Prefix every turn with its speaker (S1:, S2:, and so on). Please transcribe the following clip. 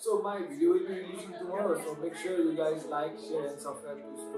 S1: So my video will be releasing tomorrow. So make sure you guys like, share, and subscribe to